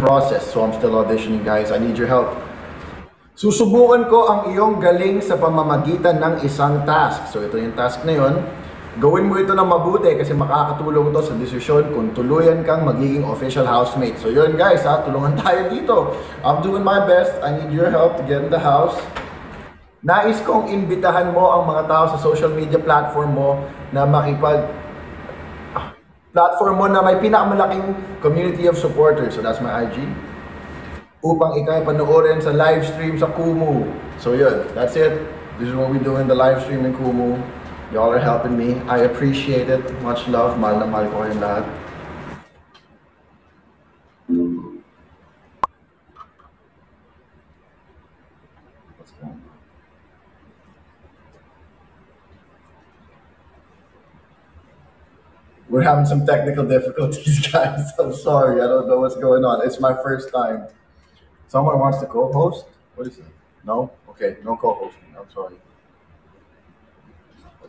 process. So I'm still auditioning, guys. I need your help. Susubukan ko ang iyong galing sa pamamagitan ng isang task. So ito yung task na yun. Gawin mo ito ng mabuti kasi makakatulong to sa desisyon kung tuluyan kang magiging official housemate. So yun guys ha, tulungan tayo dito. I'm doing my best. I need your help to get in the house. Nais kong imbitahan mo ang mga tao sa social media platform mo na makipag platform mo na may pinakamalaking community of supporters. So that's my IG. Upang ikay panoorin sa live stream sa Kumu. So yun, that's it. This is what we do in the live stream in Kumu. Y'all are helping me. I appreciate it. Much love. Mahal na mahal ko kayong lahat. We're having some technical difficulties, guys. I'm sorry. I don't know what's going on. It's my first time. Someone wants to co-host? What is it? No? Okay, no co-hosting. I'm sorry.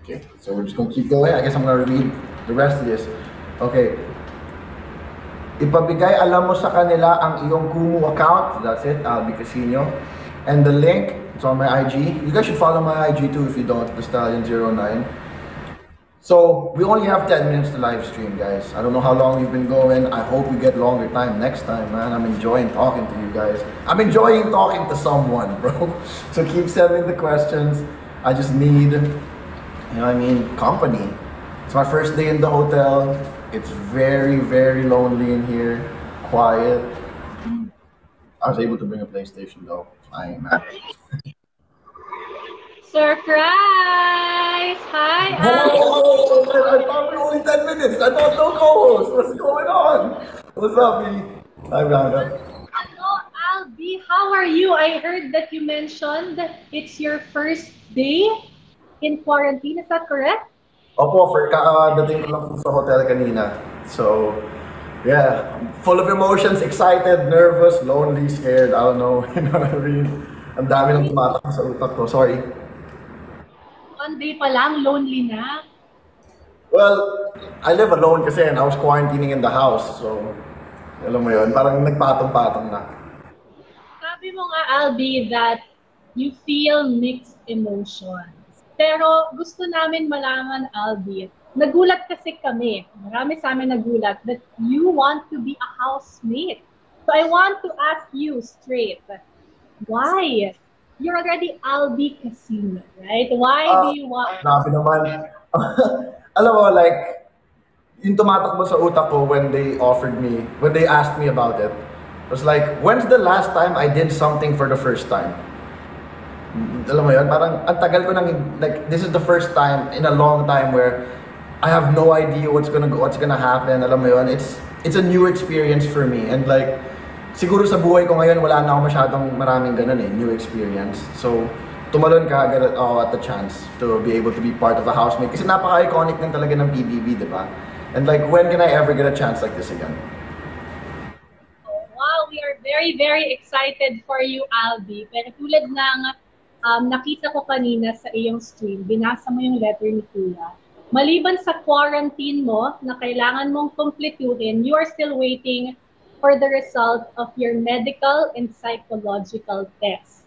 Okay, so we're just gonna keep going. I guess I'm gonna read the rest of this. Okay. Ipabigay alam mo sa kanila ang iyong Kumu account. That's it, Albi Casino. And the link, it's on my IG. You guys should follow my IG too if you don't, the Stallion09. So, we only have 10 minutes to live stream, guys. I don't know how long we've been going. I hope we get longer time next time, man. I'm enjoying talking to you guys. I'm enjoying talking to someone, bro. So keep sending the questions. I just need you know what I mean, company. It's my first day in the hotel. It's very, very lonely in here, quiet. I was able to bring a PlayStation though. I am happy. Surprise! Hi, I thought we were only 10 minutes. I thought no co-host. What's going on? What's up, B? Hi, Bianca. Hello, Albi. How are you? I heard that you mentioned it's your first day in quarantine. Is that correct? Opo, for kakadating ko lang sa hotel kanina. So, yeah, I'm full of emotions, excited, nervous, lonely, scared. I don't know. You know what I mean? Ang dami nang tumatak sa utak ko. Sorry. One day pa lang, lonely na. Well, I live alone kasi and I was quarantining in the house. So, alam mo yun, parang nagpatong-patong na. Sabi mo nga, Albi, that you feel mixed emotions. Pero gusto namin malaman, Albi, nagulat kasi kami, marami sa amin nagulat, that you want to be a housemate. So I want to ask you straight, why? You're already Albi Casino, right? Why do you want... Grabe naman. alam mo, like, yung tumatakbo sa utak ko when they offered me, when they asked me about it, was like, when's the last time I did something for the first time? Alam mo yun, parang ang tagal ko nang, like, this is the first time in a long time where I have no idea what's gonna go, what's gonna happen. Alam mo yun, it's, it's a new experience for me. And like, siguro sa buhay ko ngayon, wala na ako masyadong maraming ganun eh, new experience. So, tumalon ka agad at, oh, at the chance to be able to be part of a housemate. Kasi napaka-iconic din talaga ng PBB, di ba? And like, when can I ever get a chance like this again? Wow, we are very, very excited for you, Albi. Pero tulad ng um, nakita ko kanina sa iyong stream, binasa mo yung letter ni Kuya. Maliban sa quarantine mo na kailangan mong kumpletuhin, you are still waiting for the result of your medical and psychological test.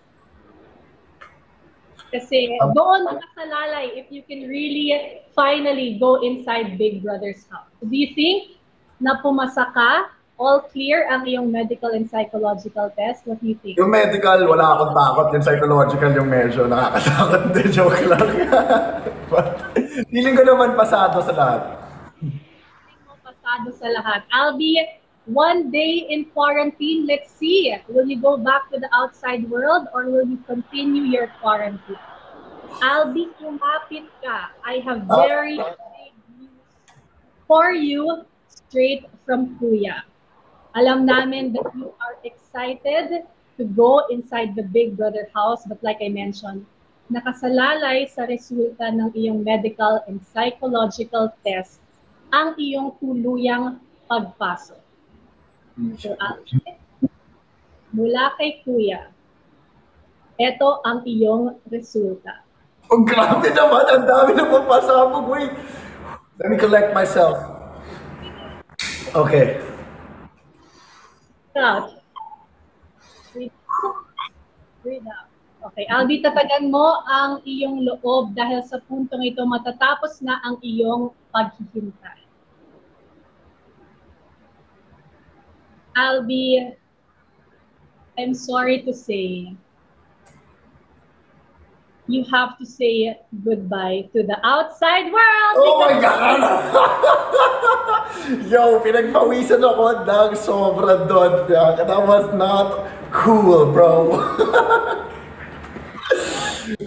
Kasi doon nakasalalay if you can really finally go inside Big Brother's house. Do you think na pumasa ka all clear ang iyong medical and psychological test? What do you think? Yung medical, wala akong takot. Yung psychological, yung medyo nakakatakot. Hindi, joke lang. But, feeling ko naman pasado sa lahat. Feeling mo pasado sa lahat. I'll be one day in quarantine. Let's see. Will you go back to the outside world or will you continue your quarantine? I'll be kumapit ka. I have very big news for you straight from Kuya. Alam namin that you are excited to go inside the Big Brother house, but like I mentioned, nakasalalay sa resulta ng iyong medical and psychological test ang iyong tuluyang pagpasok. So, mula kay Kuya, ito ang iyong resulta. Oh, grabe naman. Ang dami na papasabog. Wait. Let me collect myself. Okay. out. Breathe out. Breathe out. Okay, Albi, tatagan mo ang iyong loob dahil sa puntong ito matatapos na ang iyong paghihintay. Albi, I'm sorry to say, you have to say goodbye to the outside world. Oh my God! Yo, pinagpawisan ako ng sobra doon. That was not cool, bro.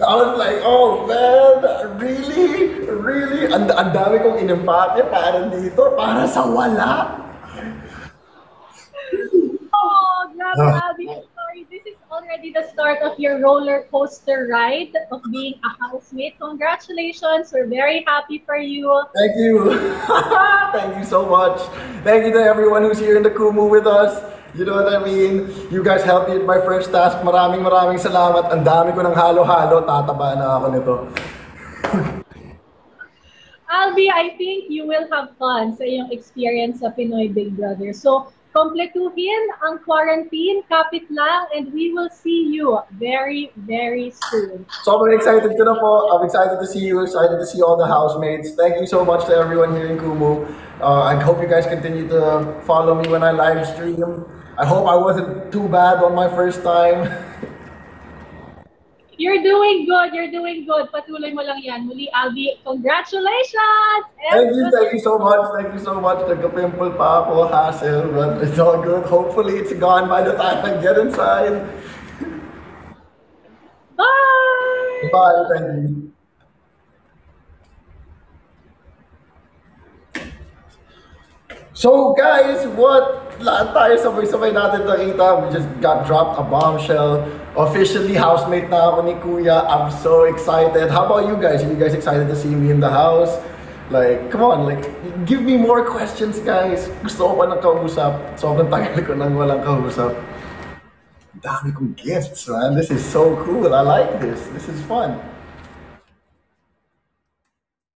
I was like, oh man, really? Really? Ang, ang dami kong inimpake para dito, para sa wala. Oh, grabe, Ah. Albi. I'm sorry. This is already the start of your roller coaster ride of being a housemate. Congratulations. We're very happy for you. Thank you. Thank you so much. Thank you to everyone who's here in the Kumu with us. You know what I mean? You guys helped me with my first task. Maraming maraming salamat. Ang dami ko ng halo-halo. Tataba na ako nito. Albi, I think you will have fun sa iyong experience sa Pinoy Big Brother. So, kompletuhin ang quarantine, kapit lang, and we will see you very, very soon. Sobrang excited ko na po. I'm excited to see you. Excited to see all the housemates. Thank you so much to everyone here in Kumu. Uh, I hope you guys continue to follow me when I live stream. I hope I wasn't too bad on my first time. You're doing good. You're doing good. Patuloy mo lang yan. Muli, Albi, congratulations! Thank you, thank you so much, thank you so much. Nagka-pimple pa ako, hassle, but it's all good. Hopefully, it's gone by the time I get inside. Bye! Bye, thank you. So guys, what? Lahat tayo sabay-sabay natin nakita. We just got dropped a bombshell. Officially, housemate na ako ni Kuya. I'm so excited. How about you guys? Are you guys excited to see me in the house? Like, come on, like, give me more questions, guys. Gusto ko pa ng kausap. Sobrang tagal ko nang walang kausap. Dami kong gifts, man. This is so cool. I like this. This is fun.